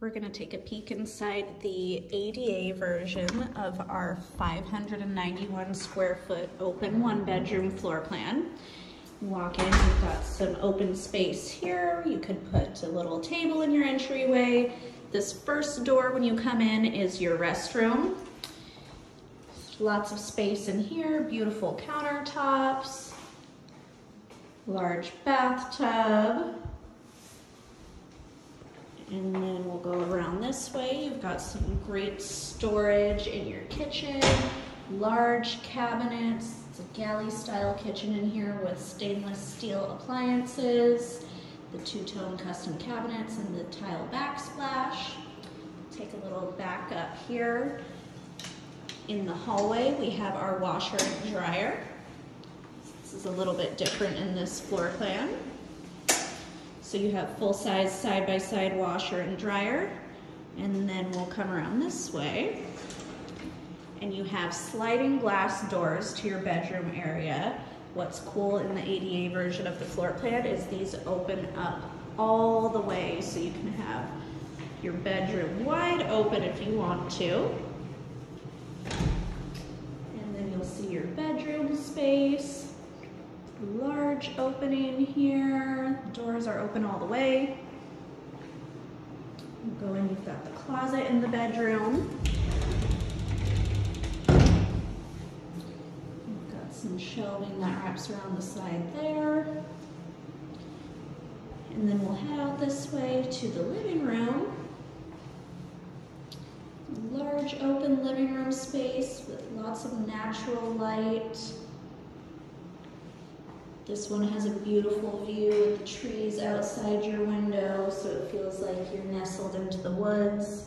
We're gonna take a peek inside the ADA version of our 591 square foot open one bedroom floor plan. Walk in, you've got some open space here. You could put a little table in your entryway. This first door when you come in is your restroom. Lots of space in here, beautiful countertops, large bathtub. And then we'll go around this way. You've got some great storage in your kitchen, large cabinets. It's a galley style kitchen in here with stainless steel appliances, the two-tone custom cabinets and the tile backsplash. Take a little back up here. In the hallway, we have our washer and dryer. This is a little bit different in this floor plan. So you have full-size side-by-side washer and dryer. And then we'll come around this way. And you have sliding glass doors to your bedroom area. What's cool in the ADA version of the floor plan is these open up all the way so you can have your bedroom wide open if you want to. And then you'll see your bedroom space large opening here. Doors are open all the way. Go in, you've got the closet in the bedroom. You've got some shelving that wraps around the side there. And then we'll head out this way to the living room. Large open living room space with lots of natural light. This one has a beautiful view with the trees outside your window, so it feels like you're nestled into the woods.